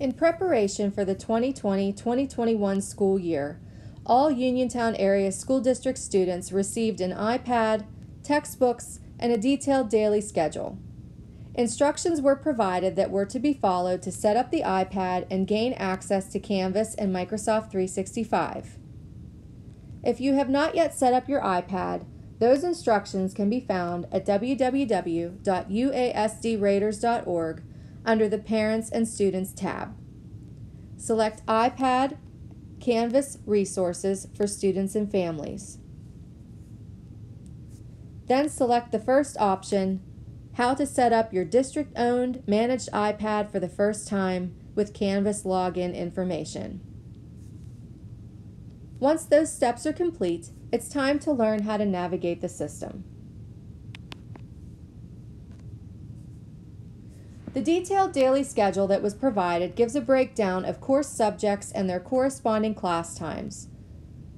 In preparation for the 2020-2021 school year, all Uniontown area school district students received an iPad, textbooks, and a detailed daily schedule. Instructions were provided that were to be followed to set up the iPad and gain access to Canvas and Microsoft 365. If you have not yet set up your iPad, those instructions can be found at www.uasdraiders.org under the Parents and Students tab. Select iPad, Canvas Resources for Students and Families. Then select the first option, How to set up your district-owned managed iPad for the first time with Canvas login information. Once those steps are complete, it's time to learn how to navigate the system. The detailed daily schedule that was provided gives a breakdown of course subjects and their corresponding class times.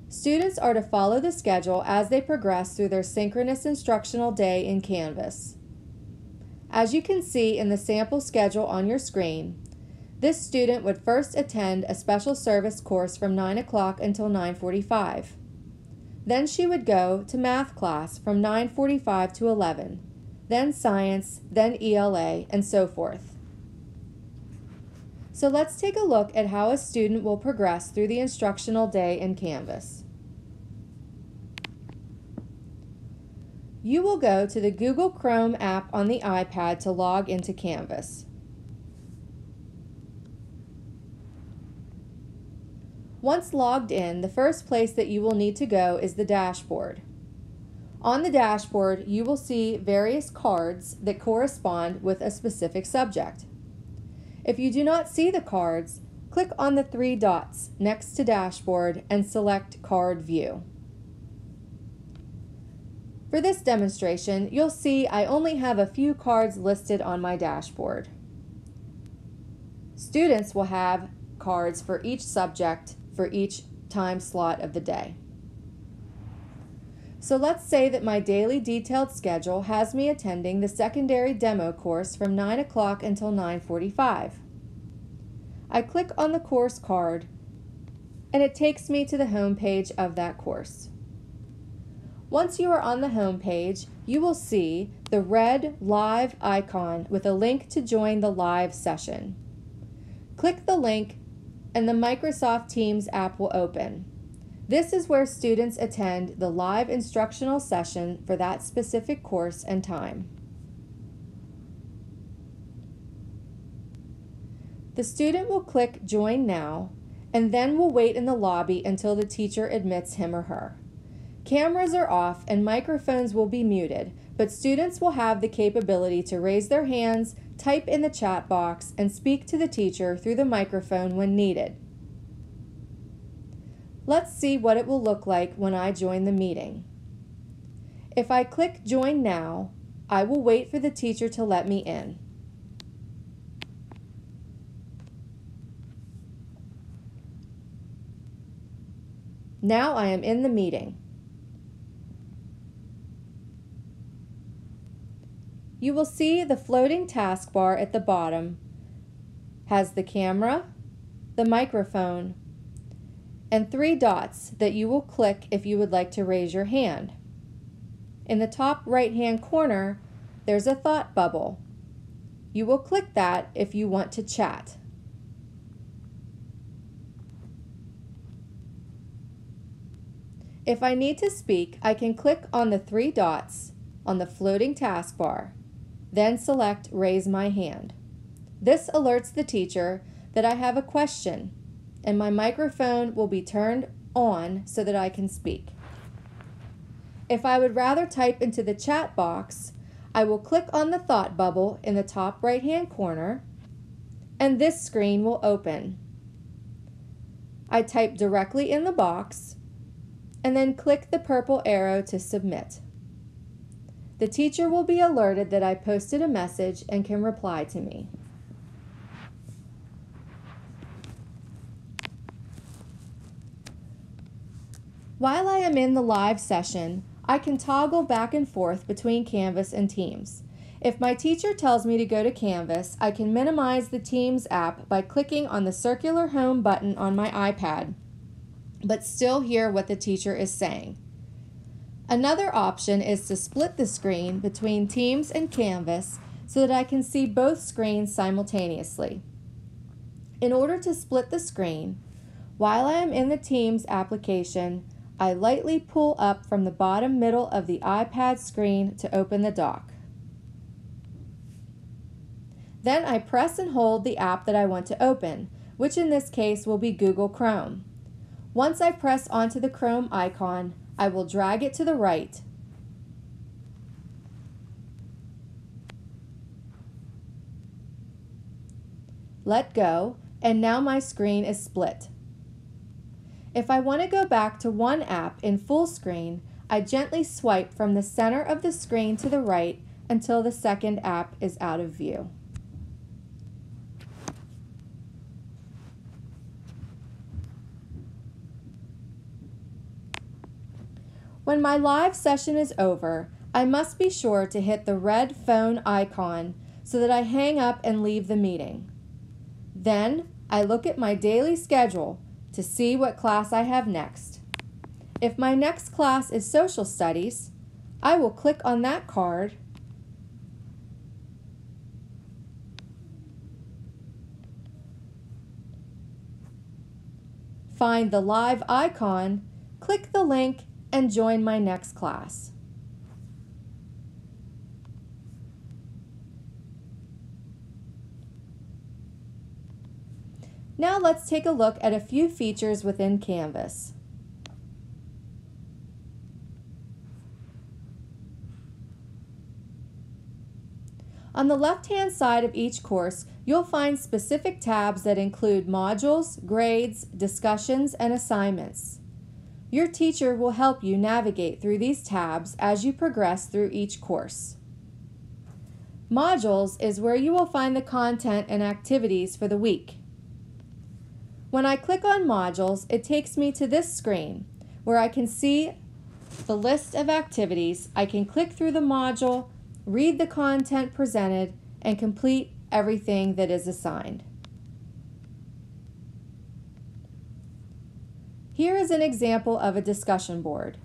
Students are to follow the schedule as they progress through their synchronous instructional day in Canvas. As you can see in the sample schedule on your screen, this student would first attend a special service course from 9 o'clock until 9.45. Then she would go to math class from 9.45 to 11, then science, then ELA, and so forth. So let's take a look at how a student will progress through the instructional day in Canvas. You will go to the Google Chrome app on the iPad to log into Canvas. Once logged in, the first place that you will need to go is the dashboard. On the dashboard, you will see various cards that correspond with a specific subject. If you do not see the cards, click on the three dots next to dashboard and select card view. For this demonstration, you'll see I only have a few cards listed on my dashboard. Students will have cards for each subject for each time slot of the day. So let's say that my daily detailed schedule has me attending the secondary demo course from 9 o'clock until 9.45. I click on the course card and it takes me to the home page of that course. Once you are on the home page, you will see the red live icon with a link to join the live session. Click the link and the Microsoft Teams app will open. This is where students attend the live instructional session for that specific course and time. The student will click Join Now and then will wait in the lobby until the teacher admits him or her. Cameras are off and microphones will be muted, but students will have the capability to raise their hands, type in the chat box, and speak to the teacher through the microphone when needed. Let's see what it will look like when I join the meeting. If I click Join Now, I will wait for the teacher to let me in. Now I am in the meeting. you will see the floating taskbar at the bottom has the camera, the microphone, and three dots that you will click if you would like to raise your hand. In the top right hand corner, there's a thought bubble. You will click that if you want to chat. If I need to speak, I can click on the three dots on the floating taskbar then select Raise My Hand. This alerts the teacher that I have a question and my microphone will be turned on so that I can speak. If I would rather type into the chat box, I will click on the thought bubble in the top right hand corner and this screen will open. I type directly in the box and then click the purple arrow to submit. The teacher will be alerted that I posted a message and can reply to me. While I am in the live session, I can toggle back and forth between Canvas and Teams. If my teacher tells me to go to Canvas, I can minimize the Teams app by clicking on the circular home button on my iPad, but still hear what the teacher is saying. Another option is to split the screen between Teams and Canvas so that I can see both screens simultaneously. In order to split the screen, while I am in the Teams application, I lightly pull up from the bottom middle of the iPad screen to open the dock. Then I press and hold the app that I want to open, which in this case will be Google Chrome. Once I press onto the Chrome icon, I will drag it to the right. Let go, and now my screen is split. If I want to go back to one app in full screen, I gently swipe from the center of the screen to the right until the second app is out of view. When my live session is over, I must be sure to hit the red phone icon so that I hang up and leave the meeting. Then I look at my daily schedule to see what class I have next. If my next class is social studies, I will click on that card find the live icon, click the link, and join my next class. Now let's take a look at a few features within Canvas. On the left-hand side of each course, you'll find specific tabs that include modules, grades, discussions, and assignments. Your teacher will help you navigate through these tabs as you progress through each course. Modules is where you will find the content and activities for the week. When I click on Modules, it takes me to this screen where I can see the list of activities. I can click through the module, read the content presented, and complete everything that is assigned. Here is an example of a discussion board.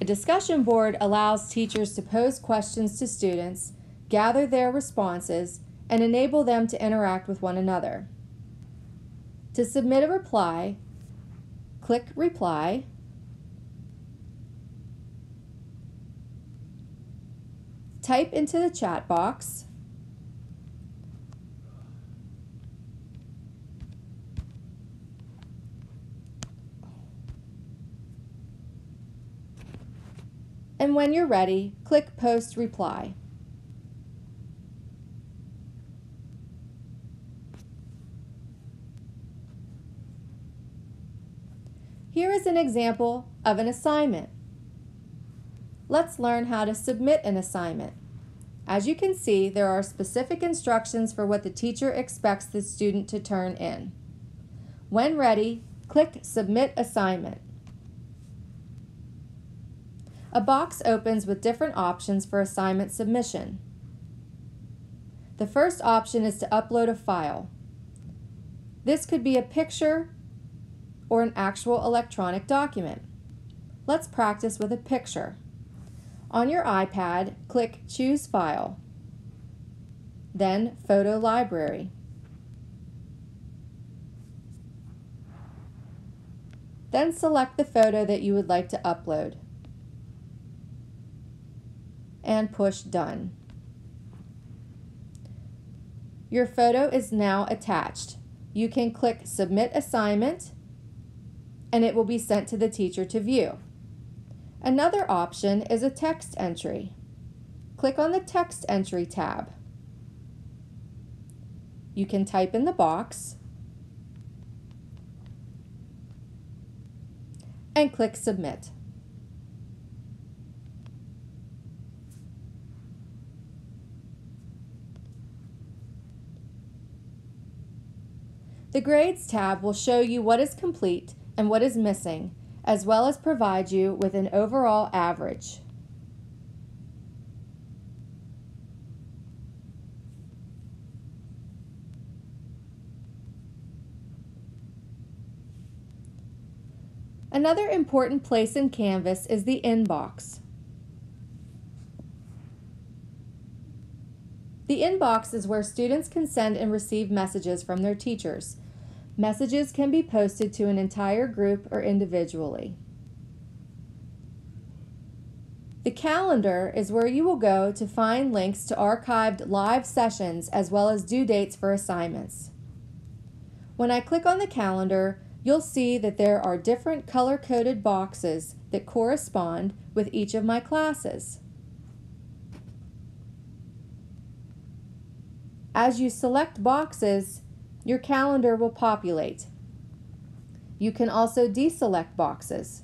A discussion board allows teachers to pose questions to students, gather their responses, and enable them to interact with one another. To submit a reply, click Reply, type into the chat box, and when you're ready, click Post Reply. Here is an example of an assignment. Let's learn how to submit an assignment. As you can see, there are specific instructions for what the teacher expects the student to turn in. When ready, click Submit Assignment. A box opens with different options for assignment submission. The first option is to upload a file. This could be a picture or an actual electronic document. Let's practice with a picture. On your iPad, click Choose File, then Photo Library. Then select the photo that you would like to upload and push done. Your photo is now attached. You can click submit assignment and it will be sent to the teacher to view. Another option is a text entry. Click on the text entry tab. You can type in the box and click submit. The Grades tab will show you what is complete and what is missing, as well as provide you with an overall average. Another important place in Canvas is the inbox. The inbox is where students can send and receive messages from their teachers. Messages can be posted to an entire group or individually. The calendar is where you will go to find links to archived live sessions as well as due dates for assignments. When I click on the calendar, you'll see that there are different color-coded boxes that correspond with each of my classes. As you select boxes, your calendar will populate. You can also deselect boxes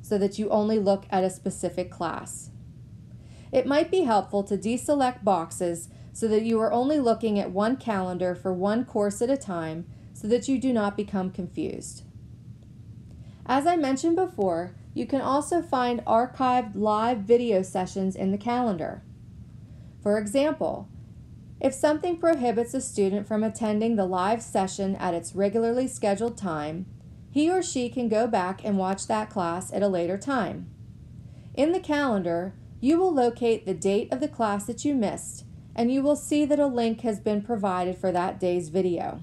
so that you only look at a specific class. It might be helpful to deselect boxes so that you are only looking at one calendar for one course at a time so that you do not become confused. As I mentioned before, you can also find archived live video sessions in the calendar. For example, if something prohibits a student from attending the live session at its regularly scheduled time, he or she can go back and watch that class at a later time. In the calendar, you will locate the date of the class that you missed, and you will see that a link has been provided for that day's video.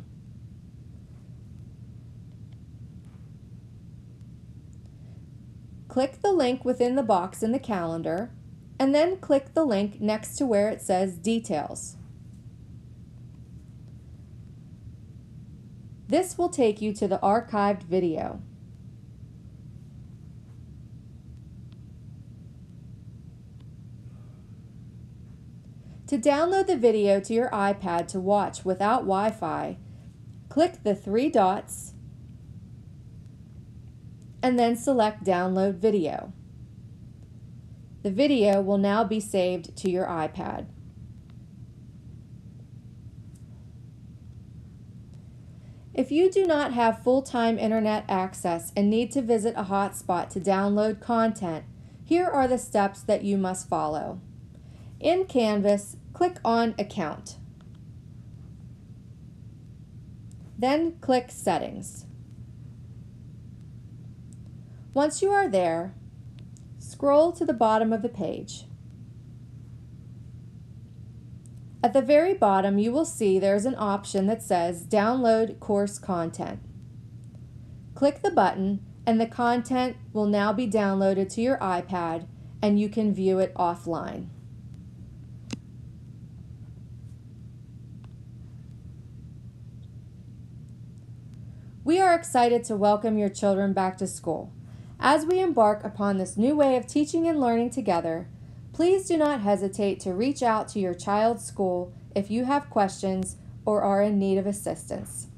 Click the link within the box in the calendar, and then click the link next to where it says Details. This will take you to the archived video. To download the video to your iPad to watch without Wi-Fi, click the three dots and then select Download Video. The video will now be saved to your iPad. If you do not have full-time internet access and need to visit a hotspot to download content, here are the steps that you must follow. In Canvas, click on Account. Then click Settings. Once you are there, scroll to the bottom of the page. At the very bottom, you will see there's an option that says Download Course Content. Click the button and the content will now be downloaded to your iPad and you can view it offline. We are excited to welcome your children back to school. As we embark upon this new way of teaching and learning together, Please do not hesitate to reach out to your child's school if you have questions or are in need of assistance.